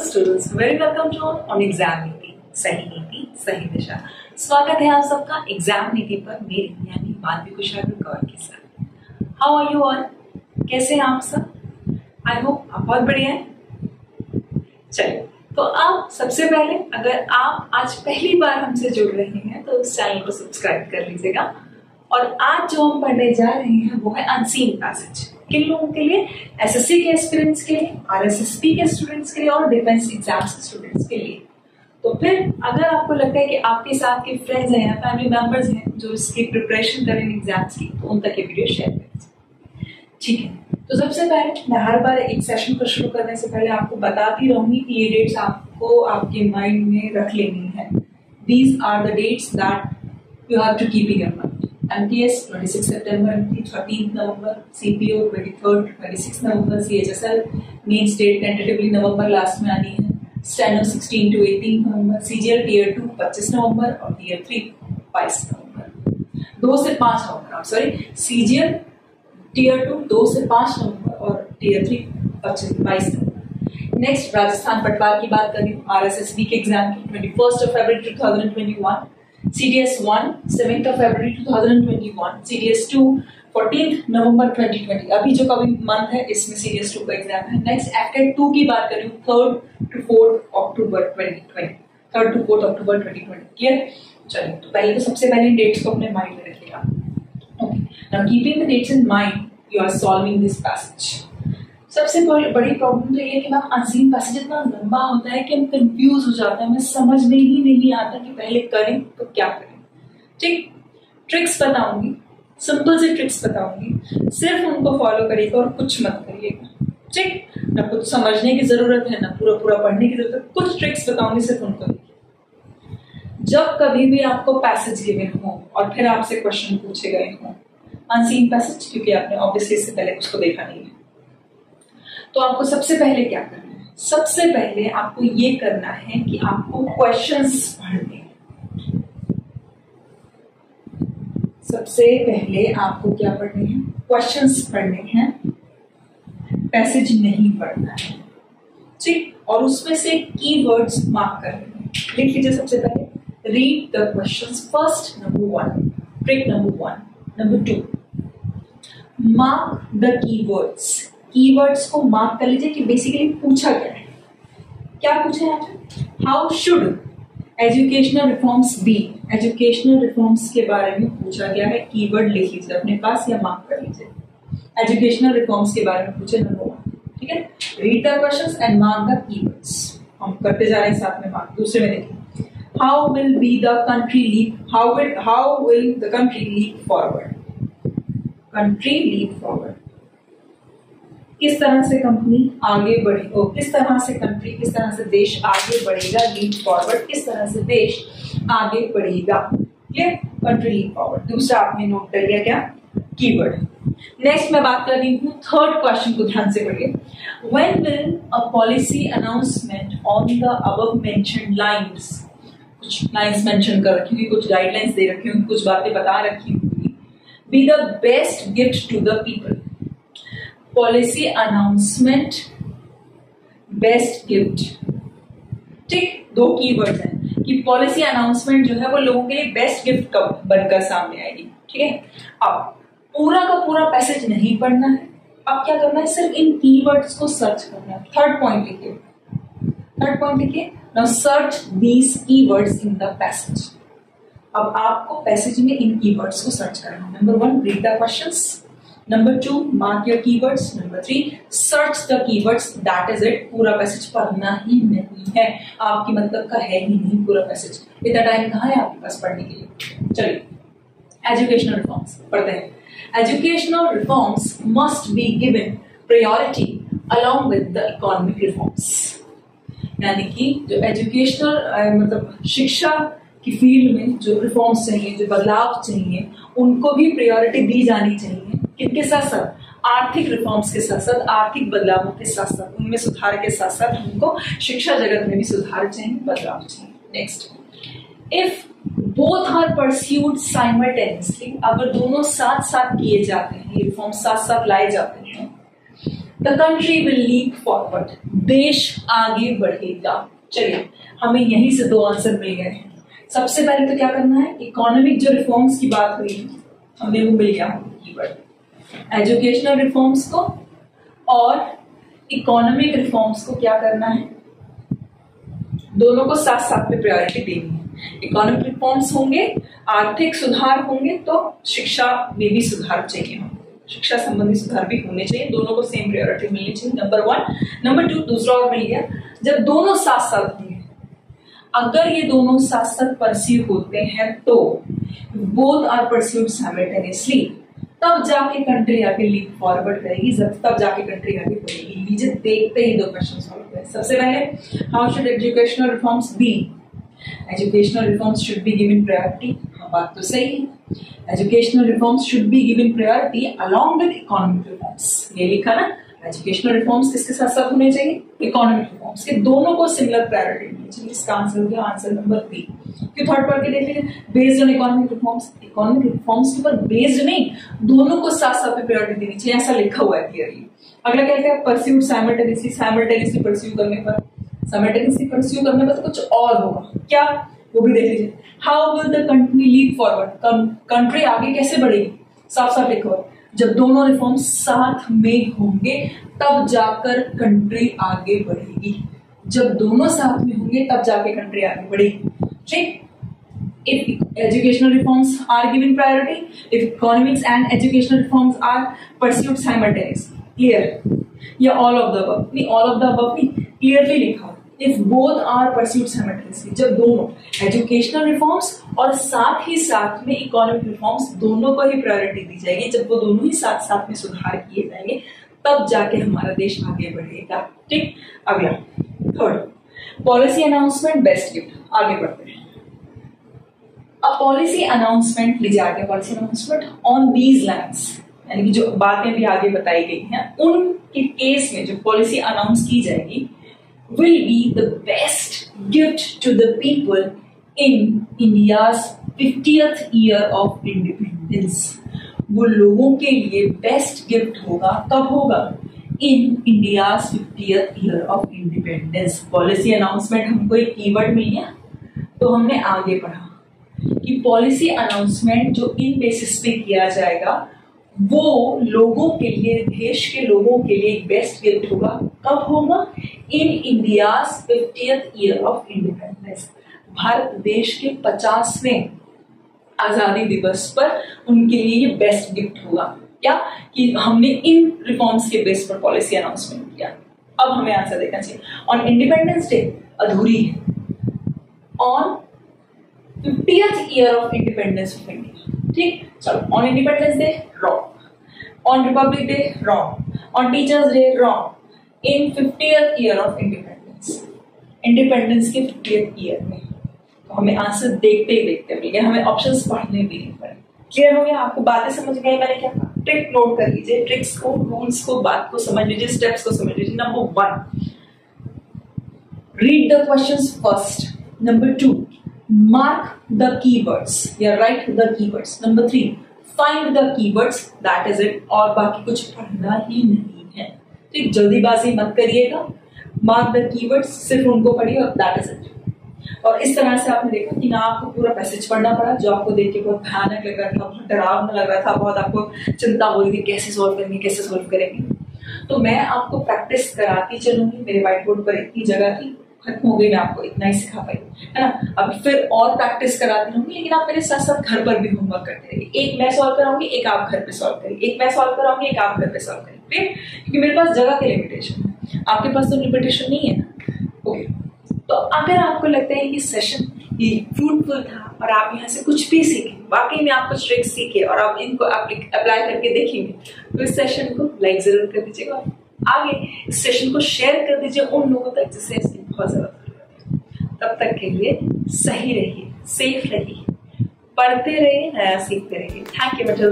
Students very welcome to on exam नीति सही नीति सही दिशा स्वागत है आप सबका एग्ज़ाम नीति पर मेरे यानी माधवी कुशागर कौर के साथ हाउ आर यू ऑल कैसे हैं आप सब? आई होप आप बहुत बढ़िया हैं। चलिए तो आप सबसे पहले, अगर आप आज पहली बार हमसे जुड़ रहे हैं तो उस चैनल को सब्सक्राइब कर लीजिएगा। और आज जो हम पढ़ने जा रहे हैं, वो है अनसीन पैसेज किन लोगों के लिए? एसएससी के स्टूडेंट्स के लिए आरएसएसपी के स्टूडेंट्स के लिए और डिफेंस एग्ज़ाम्स के स्टूडेंट्स के लिए. तो फिर अगर आपको लगता है कि आपके साथ के फ्रेंड्स हैं या फैमिली मेंबर्स हैं जो इसकी प्रिपरेशन करें एग्ज़ाम्स की तो उन तक ये वीडियो शेयर करें. ठीक है? तो सबसे पहले मैं हर बार एक सेशन को शुरू करने से पहले आपको बताती रहूँगी कि ये डेट्स आपको आपके माइंड में रख लेनी है. These are the dates that you have to keep in your 26 September, 13th November, CPO 23rd, 26 November, CHSL main date tentatively November last में आनी है. स्टेनो 16 टू 18 नवंबर CGL टीयर 2 25 नवंबर और टीयर 3 22 नवंबर दो से पाँच नवंबर सॉरी CGL टीयर 2 दो से पाँच नवंबर और टीयर 3 पच्चीस बाईस नवंबर नेक्स्ट राजस्थान पटवार की बात करें आर एस एस बी के एग्ज़ाम की twenty first of February two thousand twenty one CDS 1 7th of February 2021 CDS 2 14th नवंबर 2020 अभी जो कभी मंथ है, इसमें CDS 2 का एग्ज़ाम है। नेक्स्ट एफटेड 2 की बात करूँ third to fourth October 2020 third to fourth October 2020 clear चलिए तो पहले तो सबसे पहले डेट्स को अपने माइंड में रखिएगा। Okay now keeping the dates in mind you are solving this passage सबसे बड़ी प्रॉब्लम तो ये है कि मैम अनसीन पैसेज इतना लंबा होता है कि हम कंफ्यूज हो जाते हैं। हमें समझ में ही नहीं आता कि पहले करें तो क्या करें। ठीक? ट्रिक्स बताऊँगी। सिंपल से ट्रिक्स बताऊँगी। सिर्फ़ उनको फॉलो करिएगा और कुछ मत करिएगा। ठीक? ना कुछ समझने की ज़रूरत है, ना पूरा पूरा पढ़ने की ज़रूरत है। कुछ ट्रिक्स बताऊँगी सिर्फ़ उनको। जब कभी भी आपको पैसेज गिवन हो और फिर आपसे क्वेश्चन पूछे गए हो अनसीन पैसेज क्योंकि आपने ऑब्वियसली इससे पहले उसको देखा नहीं तो आपको सबसे पहले क्या करना है? सबसे पहले आपको ये करना है कि आपको क्वेश्चंस पढ़ने सबसे पहले आपको क्या पढ़ने हैं? क्वेश्चंस पढ़ने हैं। पैसेज नहीं पढ़ना है। ठीक? और उसमें से की वर्ड्स मार्क करने हैं। लिख लीजिए सबसे पहले। Read the question first number one trick number one number two mark the keywords keywords को मार्क कर लीजिए कि बेसिकली पूछा गया है। क्या पूछा है how should educational reforms be educational reforms के बारे में पूछा गया है। कीवर्ड लिख लीजिए अपने पास या मार्क कर लीजिए। एजुकेशनल रिफॉर्म्स के बारे में पूछे नंबर वन ठीक है? Read the questions and mark the keywords हम करते जा रहे हैं साथ में मार्क दूसरे में देखिए। How will be the country leap how will how will the country leap forward country leap forward किस तरह से कंपनी आगे बढ़े किस तरह से कंट्री किस तरह से देश आगे बढ़ेगा लीड फॉरवर्ड किस तरह से देश आगे बढ़ेगा? क्लियर कंट्री लीड फॉरवर्ड दूसरा आपने नोट कर लिया क्या? कीवर्ड नेक्स्ट मैं बात कर रही हूँ थर्ड क्वेश्चन को ध्यान से पढ़िए. When will a policy announcement on the above mention lines कुछ लाइंस मेंशन कर रखी हुई कुछ गाइडलाइंस दे रखी हुई कुछ बातें बता रखी हुई be the best gift to the people policy announcement best gift ठीक, दो कीवर्ड हैं कि पॉलिसी अनाउंसमेंट जो है वो लोगों के लिए बेस्ट गिफ्ट कब बनकर सामने आएगी, ठीक है? अब, पूरा का पूरा पैसेज नहीं पढ़ना है। अब क्या करना है? सिर्फ़ इन कीवर्ड्स को सर्च करना है। थर्ड पॉइंट लिखिए थर्ड पॉइंट लिखिए now search these keywords in the passage अब आपको पैसेज में इन कीवर्ड्स को सर्च करना है। Number one read the questions number two mark your keywords number three search the keywords that is it पूरा message पढ़ना ही नहीं है। आपकी मतलब का है ही नहीं पूरा मैसेज इतना टाइम कहाँ है आपके पास पढ़ने के लिए? चलिए एजुकेशनल रिफॉर्म्स पढ़ते हैं। Educational reforms must be given priority along with the economic reforms यानी कि जो एजुकेशनल मतलब शिक्षा की फ़ील्ड में जो रिफॉर्म्स चाहिए, जो बदलाव चाहिए, उनको भी प्रायोरिटी दी जानी चाहिए। किनके साथ साथ? आर्थिक रिफॉर्म्स के साथ साथ, आर्थिक बदलावों के साथ साथ, उनमें सुधार के साथ साथ हमको शिक्षा जगत में भी सुधार चाहिए, बदलाव चाहिए। Next if both are pursued simultaneously अगर दोनों साथ साथ किए जाते हैं रिफॉर्म साथ साथ लाए जाते हैं the country will leap forward देश आगे बढ़ेगा। चलिए, हमें यहीं से दो आंसर मिल गए हैं। सबसे पहले तो क्या करना है? इकोनॉमिक जो रिफॉर्म्स की बात हुई हमें वो मिल गया। एजुकेशनल रिफॉर्म्स को और इकोनॉमिक रिफॉर्म्स को क्या करना है? दोनों को साथ साथ में प्रायोरिटी देनी है। इकोनॉमिक रिफॉर्म्स होंगे, आर्थिक सुधार होंगे तो शिक्षा में भी सुधार चाहिए। शिक्षा संबंधी सुधार भी होने चाहिए। दोनों को सेम प्रायोरिटी मिलनी चाहिए नंबर वन नंबर टू दूसरा और मिल गया जब दोनों साथ साथ होंगे, अगर ये दोनों साथ साथ परस्यू होते हैं तो बोथ आर परस्यूड साइमल्टेनियसली तब जाके कंट्री आगे लीप फॉरवर्ड करेगी तब जाके कंट्री आगे बढ़ेगी। लीजिए, देखते ही दो क्वेश्चन सॉल्व करें। सबसे पहले how should educational reforms be educational reforms should be given priority हाँ बात तो सही है। Educational reforms should be given priority along with economic reforms ये लिखा ना एजुकेशनल रिफॉर्म्स किसके साथ साथ होने चाहिए? इकोनॉमिक रिफॉर्म्स के दोनों को सिमिलर प्रायोरिटी मिलनी चाहिए। इसका आंसर हो गया आंसर नंबर बी क्यों थर्ड पढ़ के देख लीजिए based on economic reforms economic reforms के ऊपर बेस्ड नहीं, दोनों को साथ साथ प्रायोरिटी देनी चाहिए, ऐसा लिखा हुआ है क्लियरली अगला कहते हैं? परस्यूड साइमल्टेनियसली साइमल्टेनियसली परस्यू करने पर। साइमल्टेनियसली परस्यू करने पर तो कुछ और होगा। क्या? वो भी देख लीजिए। How will the country lead forward country आगे कैसे बढ़ेगी? साफ़ साफ़ लिखो जब दोनों रिफॉर्म साथ में होंगे, तब जाकर कंट्री आगे बढ़ेगी। जब दोनों साथ में होंगे, तब जाके कंट्री आगे बढ़ेगी। ठीक? If educational reforms are given priority, if economics and educational reforms are pursued simultaneously. Clear? या all of the above. नहीं all of the above नहीं clearly लिखा if both are pursued simultaneously जब दोनों एजुकेशनल रिफॉर्म्स और साथ ही साथ में इकोनॉमिक रिफॉर्म्स दोनों को ही प्रायोरिटी दी जाएगी, जब वो दोनों ही साथ साथ में सुधार किए जाएँगे, तब जाके हमारा देश आगे बढ़ेगा। ठीक? अगला। Third policy announcement best gift आगे बढ़ते हैं। अब पॉलिसी अनाउंसमेंट लीजिए आगे policy announcement on these lines यानी कि जो बातें भी आगे बताई गई हैं, उनके केस में जो पॉलिसी अनाउंस की जाएगी will be the best gift to the people in India's 50th year of independence. वो लोगों के लिए बेस्ट गिफ्ट होगा, कब होगा? In India fiftieth year of independence policy announcement हमको एक कीवर्ड मिल गया तो हमने आगे पढ़ा कि पॉलिसी अनाउंसमेंट जो इन बेसिस पे किया जाएगा, वो लोगों के लिए, देश के लोगों के लिए बेस्ट गिफ्ट होगा। कब होगा? In India year of independence Bharat देश के पचासवें आज़ादी दिवस पर उनके लिए बेस्ट गिफ्ट होगा। क्या? कि हमने इन रिफॉर्म्स के बेस पर पॉलिसी अनाउंसमेंट किया। अब हमें आंसर देखना चाहिए। ऑन इंडिपेंडेंस डे अधूरी है। On fiftieth year of independence of India ठीक? चलो on Independence Day wrong on Republic Day wrong on Teachers' Day wrong in fiftieth year of independence independence के फिफ्टियथ ईयर में. तो हमें आंसर देखते ही देखते मिल गए। हमें ऑप्शन पढ़ने भी नहीं पड़े। क्लियर हो गया? आपको बातें समझ गई मैंने क्या ट्रिक नोट कर लीजिए। ट्रिक्स को रूल्स को, बात को समझ लीजिए। स्टेप्स को समझ लीजिए। Number one read the questions first number two mark the keywords. या write the keywords. Number three find the keywords. That is it. और बाकी कुछ पढ़ना ही नहीं है। तो जल्दीबाजी मत करिएगा। मार्क द कीवर्ड्स सिर्फ़ उनको पढ़िए और दैट इज़ इट और इस तरह से आपने देखा कि ना आपको पूरा पैसेज पढ़ना पड़ा। जो आपको देख के बहुत भयानक लग रहा था, बहुत डरावना लग रहा था, बहुत आपको चिंता हो रही थी, कैसे सॉल्व करेंगे, कैसे सॉल्व करेंगे। तो मैं आपको प्रैक्टिस कराती चलूँगी। मेरे व्हाइट बोर्ड पर इतनी जगह थी। खत्म हो गई, मैं आपको इतना ही सिखा पाई। है ना? अब फिर और प्रैक्टिस कराती रहूँगी, लेकिन आप मेरे साथ साथ घर पर भी होमवर्क करते रहिए। एक मैं सॉल्व कराऊँगी, एक आप घर पे सॉल्व करिए। एक मैं सॉल्व कराऊँगी, एक आप घर पे सॉल्व करिए। ठीक क्योंकि मेरे पास जगह की लिमिटेशन है। आपके पास तो लिमिटेशन नहीं है ना? ओके तो अगर आपको लगता है कि सेशन ये फ्रूटफुल था, और आप यहाँ से कुछ भी सीखे, वाकई में आप कुछ ट्रिक्स सीखे, और आप इनको अप्लाई करके देखेंगे तो इस सेशन को लाइक ज़रूर कर दीजिएगा। आगे सेशन को शेयर कर दीजिए उन लोगों तक जिससे बहुत ज़रूरत तब तक के लिए सही रहिए सेफ़ रहिए पढ़ते रहिए, नया सीखते रहिए। Thank you मटिल